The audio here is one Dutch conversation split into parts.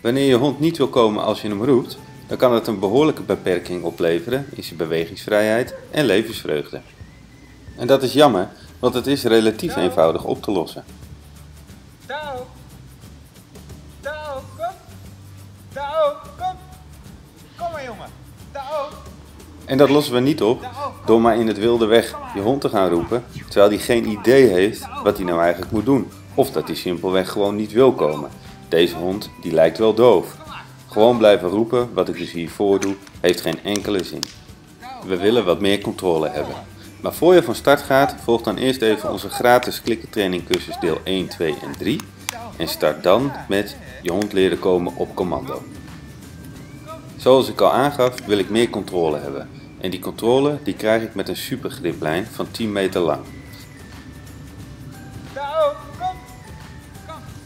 Wanneer je hond niet wil komen als je hem roept, dan kan het een behoorlijke beperking opleveren in zijn bewegingsvrijheid en levensvreugde. En dat is jammer, want het is relatief eenvoudig op te lossen. Tao! Tao, kom! Tao, kom! Kom maar jongen! Tao! En dat lossen we niet op door maar in het wilde weg je hond te gaan roepen, terwijl hij geen idee heeft wat hij nou eigenlijk moet doen. Of dat hij simpelweg gewoon niet wil komen. Deze hond die lijkt wel doof. Gewoon blijven roepen, wat ik dus hier voordoe, heeft geen enkele zin. We willen wat meer controle hebben. Maar voor je van start gaat, volg dan eerst even onze gratis klikkentraining cursus deel 1, 2 en 3. En start dan met je hond leren komen op commando. Zoals ik al aangaf, wil ik meer controle hebben. En die controle die krijg ik met een supergriplijn van 10 meter lang.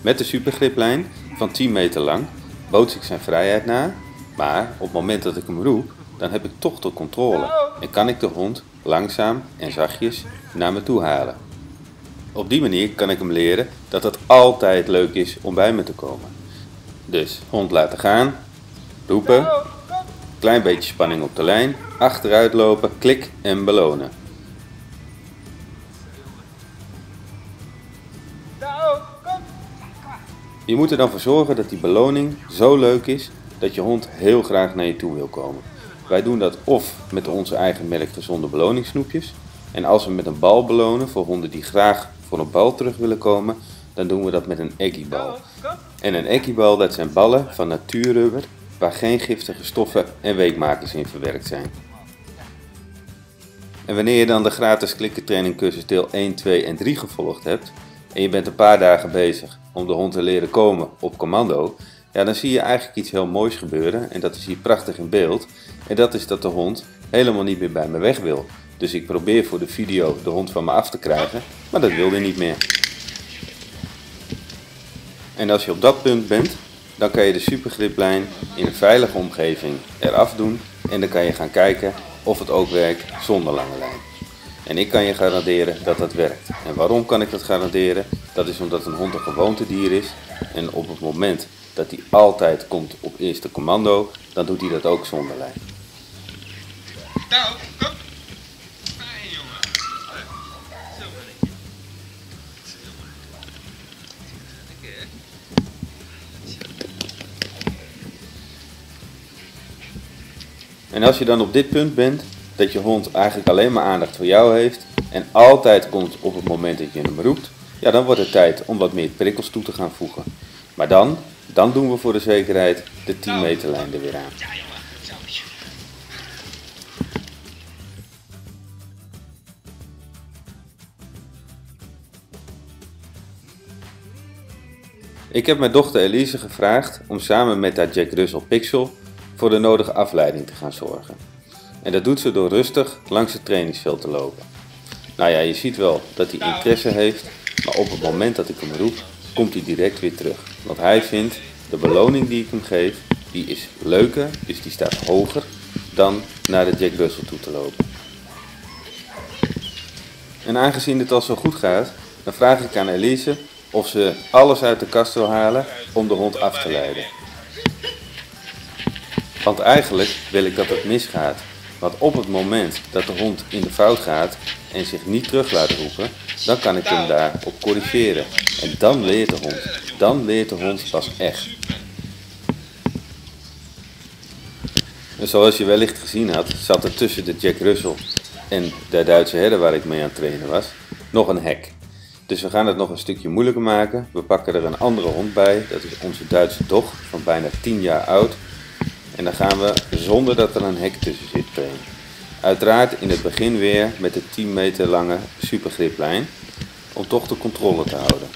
Met de supergriplijn van 10 meter lang boots ik zijn vrijheid na, maar op het moment dat ik hem roep, dan heb ik toch de controle en kan ik de hond langzaam en zachtjes naar me toe halen. Op die manier kan ik hem leren dat het altijd leuk is om bij me te komen. Dus hond laten gaan, roepen, klein beetje spanning op de lijn, achteruit lopen, klik en belonen. Je moet er dan voor zorgen dat die beloning zo leuk is dat je hond heel graag naar je toe wil komen. Wij doen dat of met onze eigen melkgezonde beloningssnoepjes. En als we met een bal belonen voor honden die graag voor een bal terug willen komen, dan doen we dat met een eggiebal. Kom! En een eggiebal dat zijn ballen van natuurrubber waar geen giftige stoffen en weekmakers in verwerkt zijn. En wanneer je dan de gratis klikkentraining cursus deel 1, 2 en 3 gevolgd hebt en je bent een paar dagen bezig om de hond te leren komen op commando, ja, dan zie je eigenlijk iets heel moois gebeuren en dat is hier prachtig in beeld. En dat is dat de hond helemaal niet meer bij me weg wil. Dus ik probeer voor de video de hond van me af te krijgen, maar dat wil hij niet meer. En als je op dat punt bent, dan kan je de supergriplijn in een veilige omgeving eraf doen en dan kan je gaan kijken of het ook werkt zonder lange lijn. En ik kan je garanderen dat dat werkt. En waarom kan ik dat garanderen? Dat is omdat een hond een gewoontedier is en op het moment dat hij altijd komt op eerste commando, dan doet hij dat ook zonder lijn. Kom! Fijn jongen! Zo hè? En als je dan op dit punt bent, dat je hond eigenlijk alleen maar aandacht voor jou heeft en altijd komt op het moment dat je hem roept, ja, dan wordt het tijd om wat meer prikkels toe te gaan voegen. Maar dan, dan doen we voor de zekerheid de 10 meter lijn er weer aan. Ik heb mijn dochter Elise gevraagd om samen met haar Jack Russell Pixel voor de nodige afleiding te gaan zorgen. En dat doet ze door rustig langs het trainingsveld te lopen. Nou ja, je ziet wel dat hij interesse heeft, maar op het moment dat ik hem roep, komt hij direct weer terug. Want hij vindt de beloning die ik hem geef, die is leuker, dus die staat hoger dan naar de Jack Russell toe te lopen. En aangezien het al zo goed gaat, dan vraag ik aan Elise of ze alles uit de kast wil halen om de hond af te leiden. Want eigenlijk wil ik dat het misgaat. Want op het moment dat de hond in de fout gaat en zich niet terug laat roepen, dan kan ik hem daarop corrigeren. En dan leert de hond. Dan leert de hond pas echt. En zoals je wellicht gezien had, zat er tussen de Jack Russell en de Duitse herder waar ik mee aan het trainen was, nog een hek. Dus we gaan het nog een stukje moeilijker maken. We pakken er een andere hond bij. Dat is onze Duitse dog van bijna 10 jaar oud. En dan gaan we zonder dat er een hek tussen zit trainen. Uiteraard in het begin weer met de 10 meter lange supergriplijn. Om toch de controle te houden.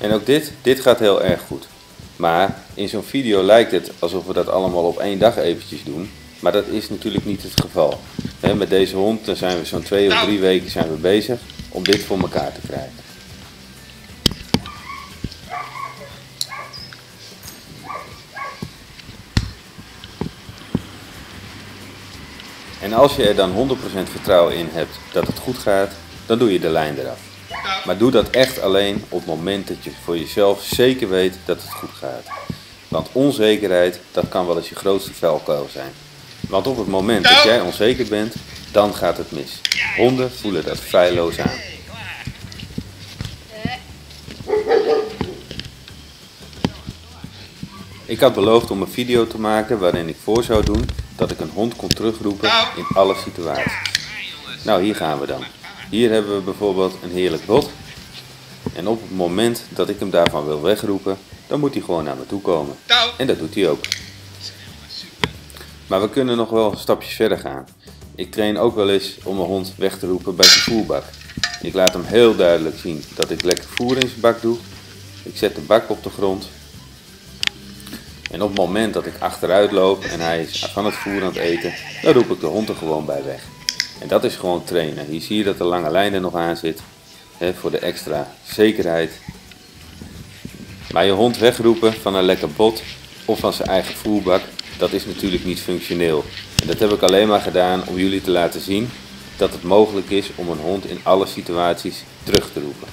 En ook dit, dit gaat heel erg goed. Maar in zo'n video lijkt het alsof we dat allemaal op één dag eventjes doen. Maar dat is natuurlijk niet het geval. Met deze hond dan zijn we zo'n twee of drie weken zijn we bezig om dit voor elkaar te krijgen. En als je er dan 100% vertrouwen in hebt dat het goed gaat, dan doe je de lijn eraf. Maar doe dat echt alleen op het moment dat je voor jezelf zeker weet dat het goed gaat. Want onzekerheid, dat kan wel eens je grootste vuilkuil zijn. Want op het moment dat jij onzeker bent, dan gaat het mis. Honden voelen dat feilloos aan. Ik had beloofd om een video te maken waarin ik voor zou doen dat ik een hond kon terugroepen in alle situaties. Nou, hier gaan we dan. Hier hebben we bijvoorbeeld een heerlijk bot. En op het moment dat ik hem daarvan wil wegroepen, dan moet hij gewoon naar me toe komen. En dat doet hij ook. Maar we kunnen nog wel stapjes verder gaan. Ik train ook wel eens om een hond weg te roepen bij zijn voerbak. Ik laat hem heel duidelijk zien dat ik lekker voer in zijn bak doe. Ik zet de bak op de grond. En op het moment dat ik achteruit loop en hij is van het voer aan het eten, dan roep ik de hond er gewoon bij weg. En dat is gewoon trainen. Hier zie je dat de lange lijn er nog aan zit. Hè, voor de extra zekerheid. Maar je hond wegroepen van een lekker bot of van zijn eigen voerbak, dat is natuurlijk niet functioneel. En dat heb ik alleen maar gedaan om jullie te laten zien dat het mogelijk is om een hond in alle situaties terug te roepen.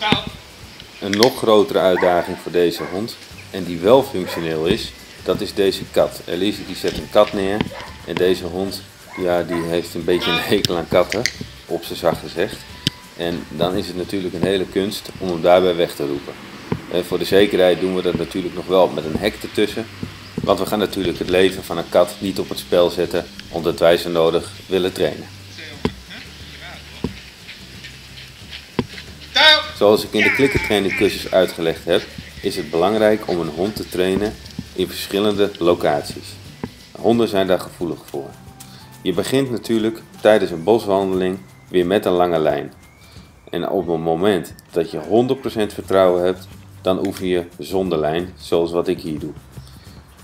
Een nog grotere uitdaging voor deze hond, en die wel functioneel is, dat is deze kat. Elise die zet een kat neer en deze hond ja, die heeft een beetje een hekel aan katten, op zijn zacht gezegd. En dan is het natuurlijk een hele kunst om hem daarbij weg te roepen. En voor de zekerheid doen we dat natuurlijk nog wel met een hek ertussen. Want we gaan natuurlijk het leven van een kat niet op het spel zetten omdat wij ze nodig willen trainen. Zoals ik in de klikkertraining cursus uitgelegd heb, is het belangrijk om een hond te trainen in verschillende locaties. Honden zijn daar gevoelig voor. Je begint natuurlijk tijdens een boswandeling weer met een lange lijn. En op het moment dat je 100% vertrouwen hebt, dan oefen je zonder lijn, zoals wat ik hier doe.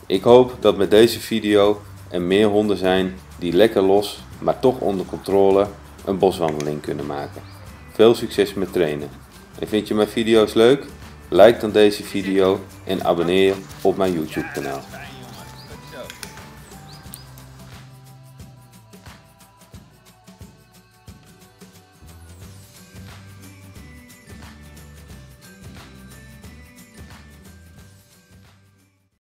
Ik hoop dat met deze video er meer honden zijn die lekker los, maar toch onder controle een boswandeling kunnen maken. Veel succes met trainen. En vind je mijn video's leuk? Like dan deze video en abonneer je op mijn YouTube kanaal.